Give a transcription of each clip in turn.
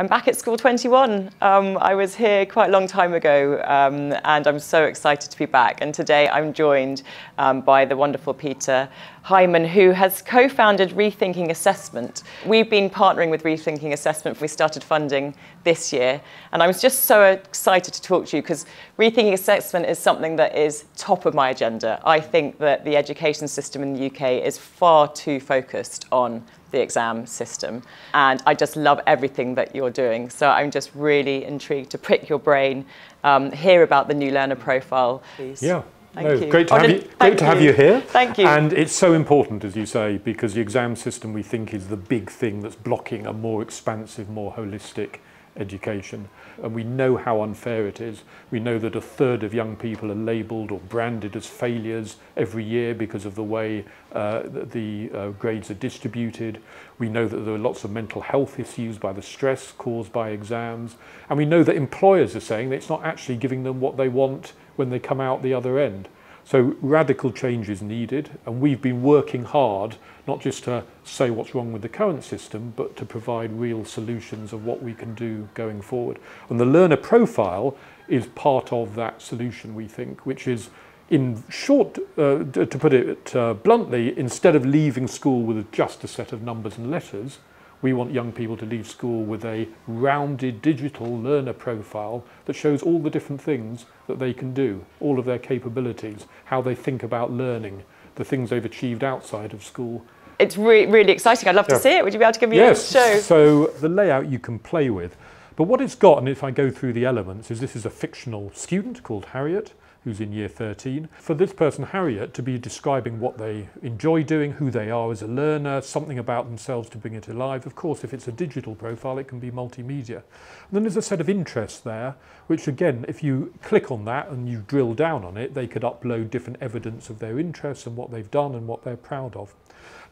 I'm back at School 21. Um, I was here quite a long time ago um, and I'm so excited to be back. And today I'm joined um, by the wonderful Peter Hyman, who has co-founded Rethinking Assessment. We've been partnering with Rethinking Assessment. We started funding this year. And I was just so excited to talk to you because Rethinking Assessment is something that is top of my agenda. I think that the education system in the UK is far too focused on the exam system. And I just love everything that you're doing. So I'm just really intrigued to prick your brain, um, hear about the new learner profile, please. Yeah. Thank no, you. Great to, have, you, great to have you here. Thank you. And it's so important, as you say, because the exam system we think is the big thing that's blocking a more expansive, more holistic education. And we know how unfair it is. We know that a third of young people are labelled or branded as failures every year because of the way uh, the uh, grades are distributed. We know that there are lots of mental health issues by the stress caused by exams. And we know that employers are saying that it's not actually giving them what they want when they come out the other end. So radical change is needed, and we've been working hard not just to say what's wrong with the current system, but to provide real solutions of what we can do going forward. And the learner profile is part of that solution, we think, which is in short, uh, to put it uh, bluntly, instead of leaving school with just a set of numbers and letters, we want young people to leave school with a rounded digital learner profile that shows all the different things that they can do, all of their capabilities, how they think about learning, the things they've achieved outside of school. It's re really exciting. I'd love yeah. to see it. Would you be able to give me yes. a show? So the layout you can play with. But what it's got, and if I go through the elements, is this is a fictional student called Harriet who's in year 13. For this person, Harriet, to be describing what they enjoy doing, who they are as a learner, something about themselves to bring it alive. Of course, if it's a digital profile, it can be multimedia. And then there's a set of interests there, which again, if you click on that and you drill down on it, they could upload different evidence of their interests and what they've done and what they're proud of.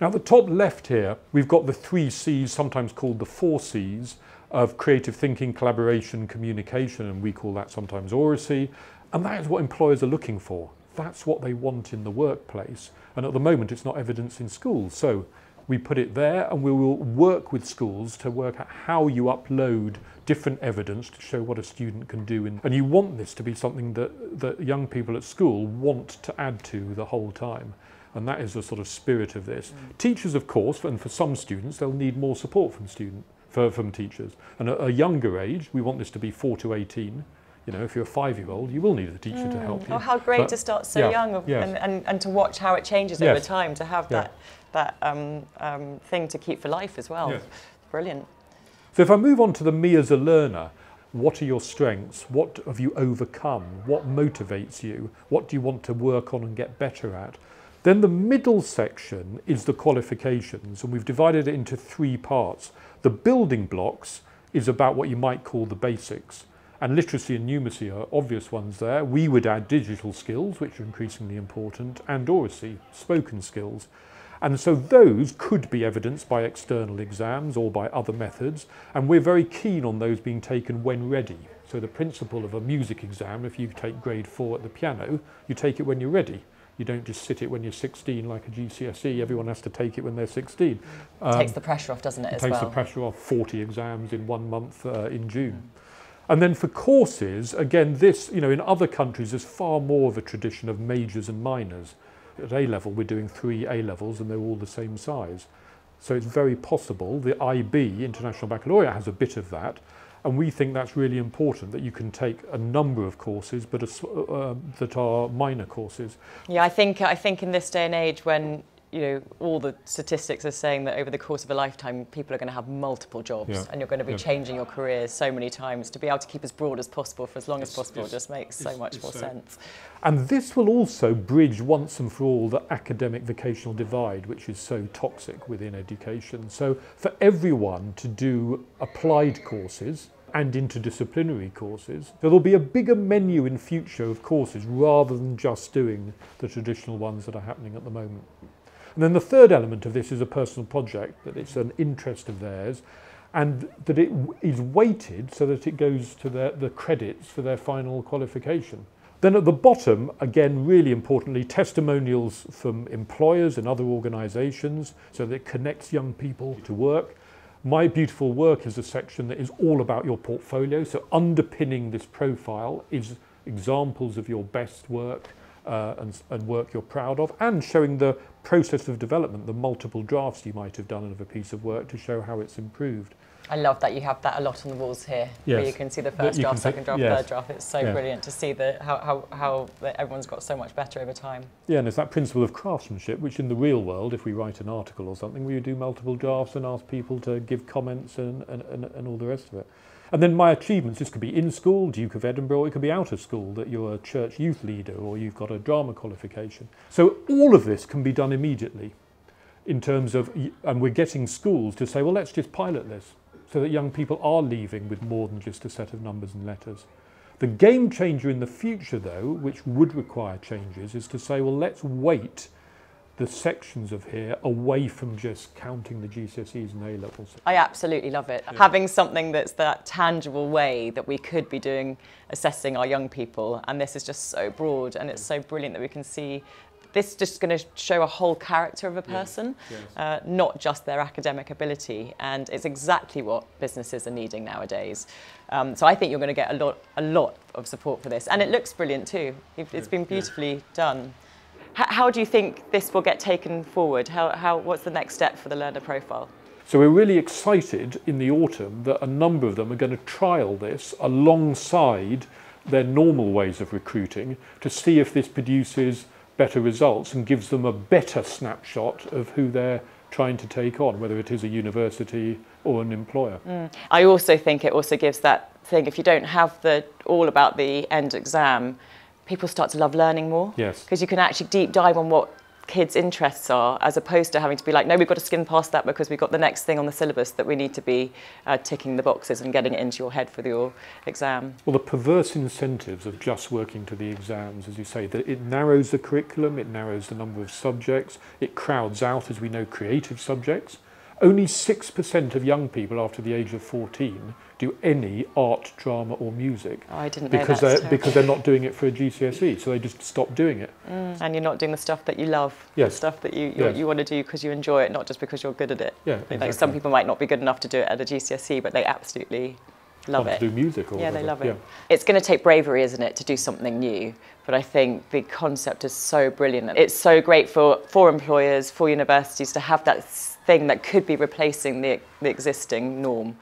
Now, the top left here, we've got the three C's, sometimes called the four C's, of creative thinking, collaboration, communication, and we call that sometimes oracy. And that is what employers are looking for. That's what they want in the workplace. And at the moment, it's not evidence in schools. So we put it there and we will work with schools to work out how you upload different evidence to show what a student can do. In, and you want this to be something that, that young people at school want to add to the whole time. And that is the sort of spirit of this. Mm. Teachers, of course, and for some students, they'll need more support from student, for, from teachers. And at a younger age, we want this to be 4 to 18, you know, if you're a five-year-old, you will need a teacher mm. to help you. Oh, how great but, to start so yeah, young yes. and, and, and to watch how it changes yes. over time, to have yeah. that, that um, um, thing to keep for life as well. Yes. Brilliant. So if I move on to the me as a learner, what are your strengths? What have you overcome? What motivates you? What do you want to work on and get better at? Then the middle section is the qualifications, and we've divided it into three parts. The building blocks is about what you might call the basics. And literacy and numeracy are obvious ones there. We would add digital skills, which are increasingly important, and oracy, spoken skills. And so those could be evidenced by external exams or by other methods, and we're very keen on those being taken when ready. So the principle of a music exam, if you take grade four at the piano, you take it when you're ready. You don't just sit it when you're 16 like a GCSE. Everyone has to take it when they're 16. Um, takes the pressure off, doesn't it, it takes well? the pressure off 40 exams in one month uh, in June. Mm. And then for courses, again, this, you know, in other countries, there's far more of a tradition of majors and minors. At A level, we're doing three A levels and they're all the same size. So it's very possible. The IB, International Baccalaureate, has a bit of that. And we think that's really important that you can take a number of courses, but a, uh, that are minor courses. Yeah, I think I think in this day and age when you know, all the statistics are saying that over the course of a lifetime, people are going to have multiple jobs yeah. and you're going to be yeah. changing your careers so many times. To be able to keep as broad as possible for as long it's, as possible just makes so much more so. sense. And this will also bridge once and for all the academic vocational divide, which is so toxic within education. So for everyone to do applied courses, and interdisciplinary courses. So there'll be a bigger menu in future of courses rather than just doing the traditional ones that are happening at the moment. And then the third element of this is a personal project, that it's an interest of theirs, and that it is weighted so that it goes to their, the credits for their final qualification. Then at the bottom, again, really importantly, testimonials from employers and other organisations so that it connects young people to work. My Beautiful Work is a section that is all about your portfolio. So underpinning this profile is examples of your best work uh, and, and work you're proud of and showing the process of development, the multiple drafts you might have done of a piece of work to show how it's improved. I love that you have that a lot on the walls here, yes. where you can see the first draft, second draft, yes. third draft. It's so yeah. brilliant to see the, how, how, how everyone's got so much better over time. Yeah, and it's that principle of craftsmanship, which in the real world, if we write an article or something, we do multiple drafts and ask people to give comments and, and, and, and all the rest of it. And then my achievements, this could be in school, Duke of Edinburgh, or it could be out of school, that you're a church youth leader or you've got a drama qualification. So all of this can be done immediately in terms of, and we're getting schools to say, well, let's just pilot this so that young people are leaving with more than just a set of numbers and letters. The game changer in the future, though, which would require changes, is to say, well, let's weight the sections of here away from just counting the GCSEs and A levels. I absolutely love it. Yeah. Having something that's that tangible way that we could be doing assessing our young people and this is just so broad and it's so brilliant that we can see this is just going to show a whole character of a person, yes. Yes. Uh, not just their academic ability. And it's exactly what businesses are needing nowadays. Um, so I think you're going to get a lot, a lot of support for this. And it looks brilliant too. It's been beautifully done. How do you think this will get taken forward? How, how, what's the next step for the learner profile? So we're really excited in the autumn that a number of them are going to trial this alongside their normal ways of recruiting to see if this produces better results and gives them a better snapshot of who they're trying to take on, whether it is a university or an employer. Mm. I also think it also gives that thing, if you don't have the all about the end exam, people start to love learning more. Yes. Because you can actually deep dive on what kids' interests are, as opposed to having to be like, no, we've got to skim past that because we've got the next thing on the syllabus that we need to be uh, ticking the boxes and getting it into your head for your exam. Well, the perverse incentives of just working to the exams, as you say, that it narrows the curriculum, it narrows the number of subjects, it crowds out, as we know, creative subjects. Only 6% of young people after the age of 14 do any art, drama or music. Oh, I didn't because know that. They're, because they're not doing it for a GCSE, so they just stop doing it. Mm. And you're not doing the stuff that you love, yes. the stuff that you, yes. you want to do because you enjoy it, not just because you're good at it. Yeah, exactly. Like some people might not be good enough to do it at a GCSE, but they absolutely love it. To do music or Yeah, whatever. they love it. Yeah. It's going to take bravery, isn't it, to do something new? But I think the concept is so brilliant. It's so great for, for employers, for universities to have that thing that could be replacing the, the existing norm.